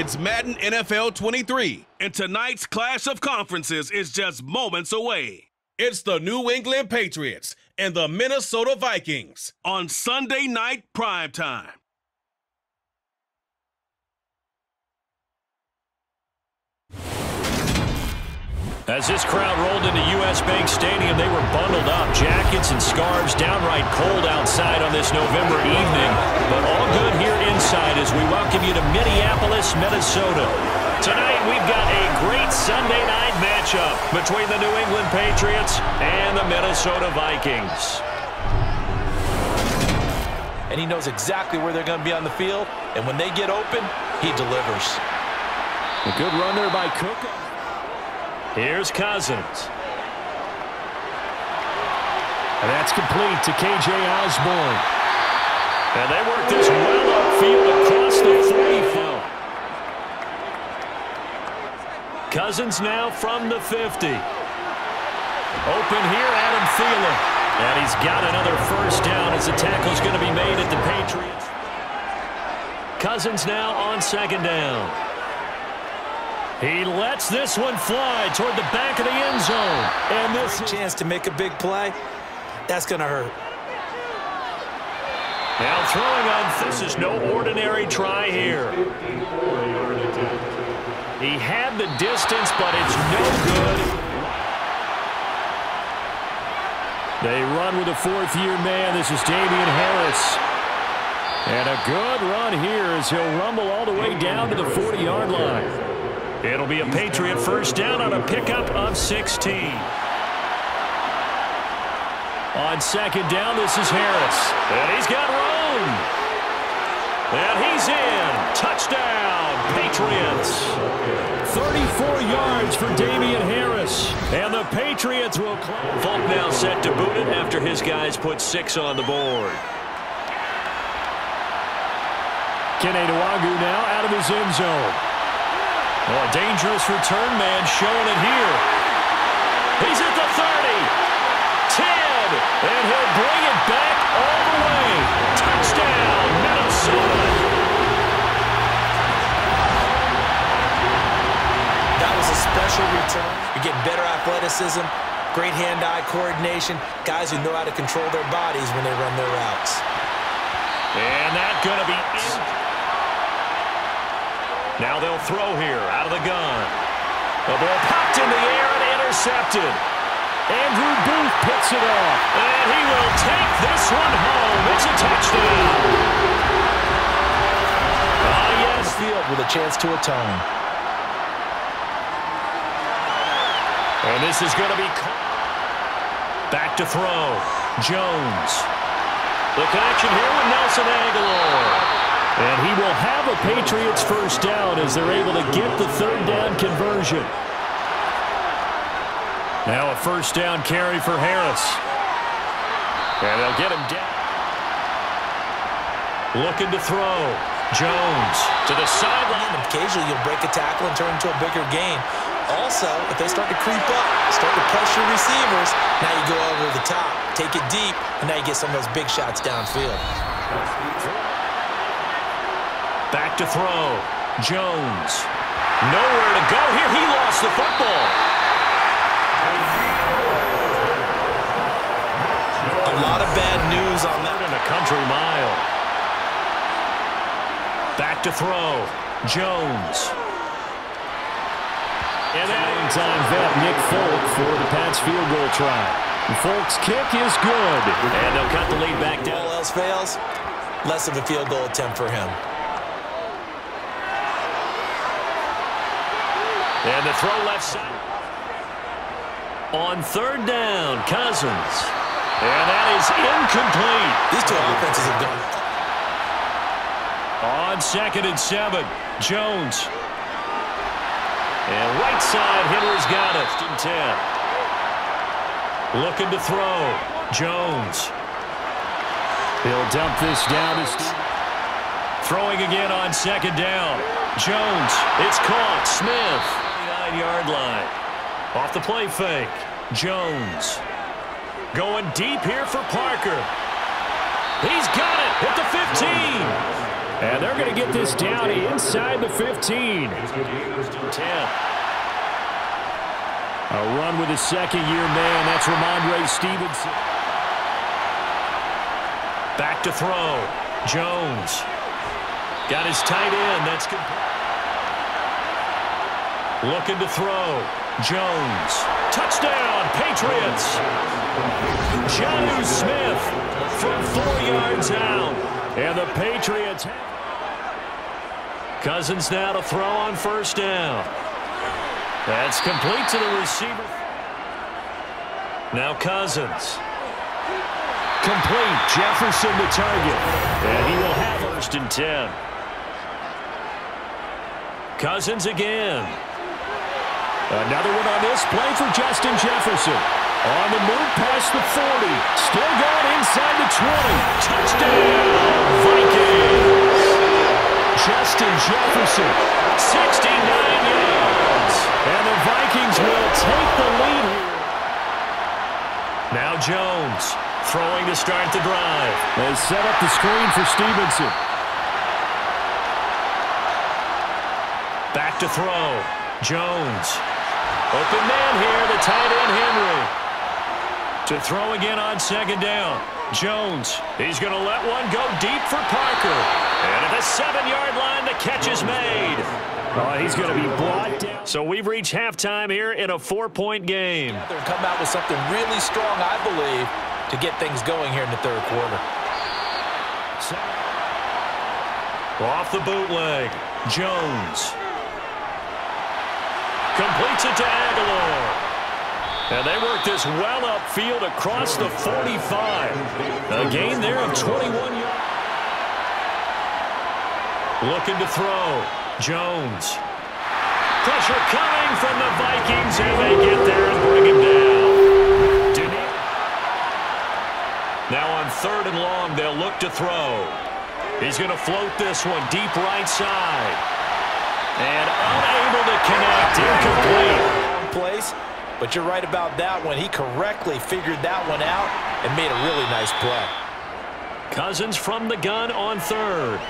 It's Madden NFL 23, and tonight's clash of conferences is just moments away. It's the New England Patriots and the Minnesota Vikings on Sunday night primetime. As this crowd rolled into U.S. Bank Stadium, they were bundled up, jackets and scarves, downright cold outside on this November evening. But all good here inside as we welcome you to Minneapolis, Minnesota. Tonight, we've got a great Sunday night matchup between the New England Patriots and the Minnesota Vikings. And he knows exactly where they're going to be on the field. And when they get open, he delivers. A good run there by Cook. Here's Cousins. And that's complete to K.J. Osborn. And they work this well upfield across the 45. Cousins now from the 50. Open here, Adam Thielen. And he's got another first down as the tackle's going to be made at the Patriots. Cousins now on second down. He lets this one fly toward the back of the end zone. And this chance to make a big play, that's going to hurt. Now throwing on, this is no ordinary try here. He had the distance, but it's no good. They run with a fourth-year man. This is Damien Harris. And a good run here as he'll rumble all the way down to the 40-yard line. It'll be a Patriot first down on a pickup of 16. On second down, this is Harris. And he's got room. And he's in. Touchdown, Patriots. 34 yards for Damien Harris. And the Patriots will. Folk now set to boot it after his guys put six on the board. Kene Nwangwu now out of his end zone. Oh, a dangerous return man showing it here. He's at the 30. 10. And he'll bring it back all the way. Touchdown, Minnesota. That was a special return. You're getting better athleticism, great hand-eye coordination, guys who know how to control their bodies when they run their routes. And that's going to be in. Now they'll throw here out of the gun. The ball popped in the air and intercepted. Andrew Booth picks it off. And he will take this one home. It's a touchdown. Ah, yes. Field with a chance to atone. And this is going to be back to throw. Jones. The connection here with Nelson Agholor. And he will have a Patriots first down as they're able to get the third down conversion. Now a first down carry for Harris. And they'll get him down. Looking to throw. Jones to the sideline. Occasionally you'll break a tackle and turn into a bigger gain. Also, if they start to creep up, start to pressure receivers, now you go over the top, take it deep, and now you get some of those big shots downfield. Back to throw. Jones. Nowhere to go here. He lost the football. A lot of bad news on that. In a country mile. Back to throw. Jones. And that in-time vet Nick Folk for the Pats field goal try. Folk's kick is good. And they'll cut the lead back down. All else fails, less of a field goal attempt for him. And the throw left side. On third down, Cousins. And that is incomplete. These two offenses have done. On second and seven, Jones. And right side, Hitler's got it. In 10. Looking to throw. Jones. He'll dump this down. Throwing again on second down. Jones. It's caught. Smith. Yard line. Off the play fake. Jones. Going deep here for Parker. He's got it at the 15. And they're going to get this down inside the 15. 10. A run with a second-year man. That's Rhamondre Stevenson. Back to throw. Jones. Got his tight end. That's good. Looking to throw. Jones. Touchdown, Patriots. Jonnu Smith from four yards out. And the Patriots. Cousins now to throw on first down. That's complete to the receiver. Now Cousins. Complete. Jefferson the target. And he will have first and 10. Cousins again. Another one on this play for Justin Jefferson. On the move past the 40. Still going inside the 20. Touchdown, Vikings. Justin Jefferson, 69 yards. And the Vikings will take the lead here. Now Jones throwing to start the drive. They set up the screen for Stevenson. Back to throw. Jones. Open man here, the tight end Henry. To throw again on second down. Jones. He's going to let one go deep for Parker. And at the seven-yard line, the catch is made. Oh, he's going to be brought down. So we've reached halftime here in a four-point game. They're come out with something really strong, I believe, to get things going here in the third quarter. Off the bootleg. Jones. Completes it to Agholor. And they work this well upfield across the 45. A gain there of 21 yards. Looking to throw. Jones. Pressure coming from the Vikings, and they get there and bring him down. Now on third and long, they'll look to throw. He's going to float this one deep right side. And unable to connect. Incomplete. Place, but you're right about that one. He correctly figured that one out and made a really nice play. Cousins from the gun on third.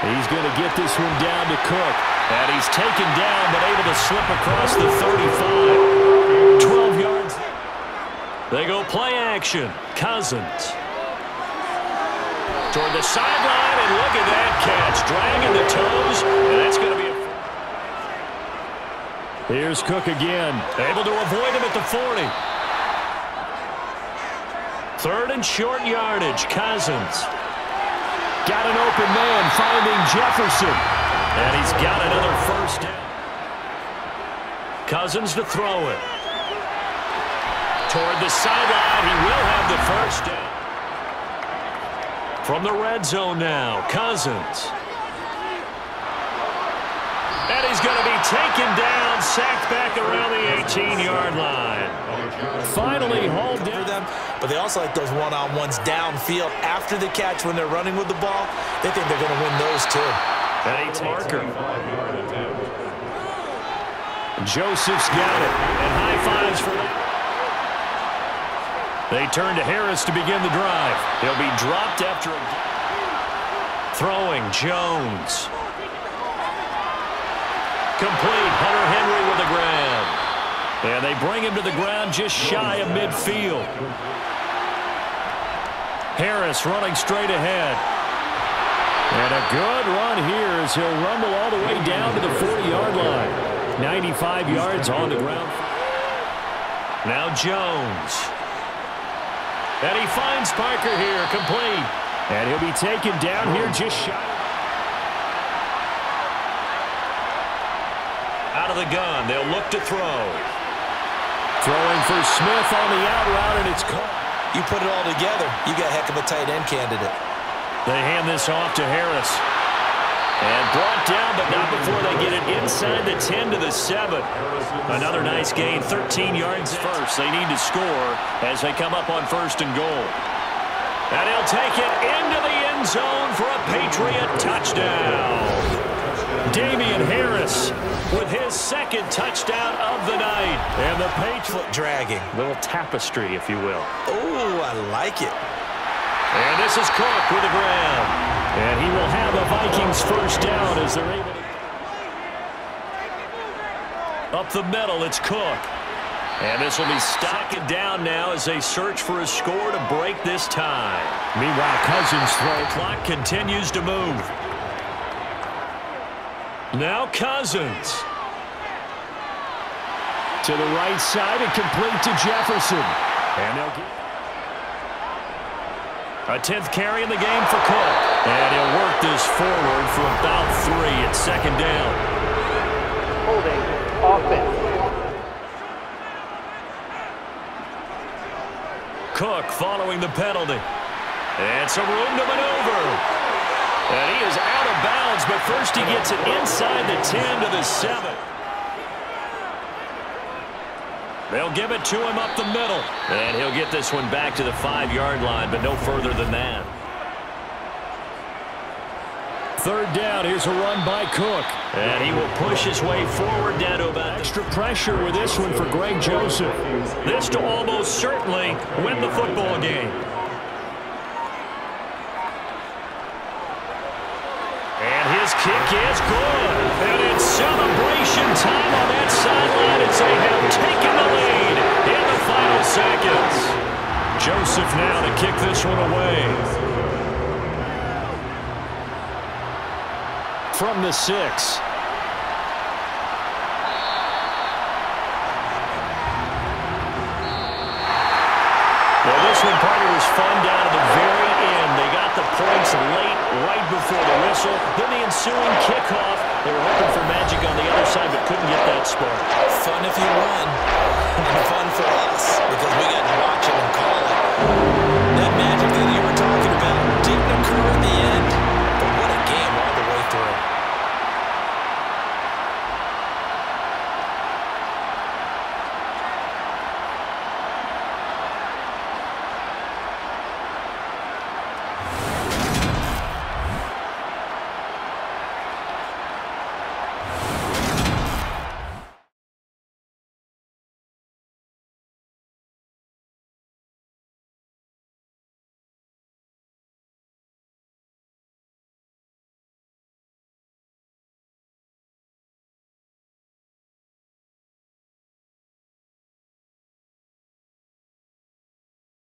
He's going to get this one down to Cook. And he's taken down but able to slip across the 35. 12 yards. They go play action. Cousins. Toward the sideline, and look at that catch. Dragging the toes, and that's going to be a... Here's Cook again. Able to avoid him at the 40. Third and short yardage. Cousins. Got an open man finding Jefferson. And he's got another first down. Cousins to throw it. Toward the sideline, he will have the first down. From the red zone now, Cousins. And he's going to be taken down, sacked back around the 18-yard line. Finally hauled down. Them, but they also like those one-on-ones downfield after the catch when they're running with the ball. They think they're going to win those too. That's Marker. Joseph's got it. And high fives for that. They turn to Harris to begin the drive. He'll be dropped after a... Throwing Jones. Complete. Hunter Henry with the grab. And they bring him to the ground just shy of midfield. Harris running straight ahead. And a good run here as he'll rumble all the way down to the 40-yard line. 95 yards on the ground. Now Jones. And he finds Parker here, complete. And he'll be taken down here just shy. Out of the gun, they'll look to throw. Throwing for Smith on the out route, and it's caught. You put it all together, you got a heck of a tight end candidate. They hand this off to Harris. And brought down, but not before they get it inside the 10 to the 7. Another nice gain, 13 yards first. They need to score as they come up on first and goal. And he'll take it into the end zone for a Patriot touchdown. Damien Harris with his second touchdown of the night. And the Patriot dragging. Little tapestry, if you will. Oh, I like it. And this is Cook with a grab. And he will have the Vikings first down as they're able to... Up the middle, it's Cook. And this will be stocking down now as they search for a score to break this tie. Meanwhile, Cousins throw. Clock continues to move. Now Cousins. To the right side and complete to Jefferson. And they'll get... A 10th carry in the game for Cook. And he'll work this forward for about three at second down. Holding offense. Cook following the penalty. And some room to maneuver. And he is out of bounds, but first he gets it inside the 10 to the 7. They'll give it to him up the middle. And he'll get this one back to the five-yard line, but no further than that. Third down, here's a run by Cook. And he will push his way forward down to about extra pressure with this one for Greg Joseph. This to almost certainly win the football game. And his kick is good. And it's celebration time on that sideline as they seconds. Joseph now to kick this one away. From the six. Well, this one, partner, was fun down to the very end. They got the points late, right before the whistle. Then the ensuing kickoff. They were hoping for magic on the other side, but couldn't get that spark. Fun if you won, and fun for us,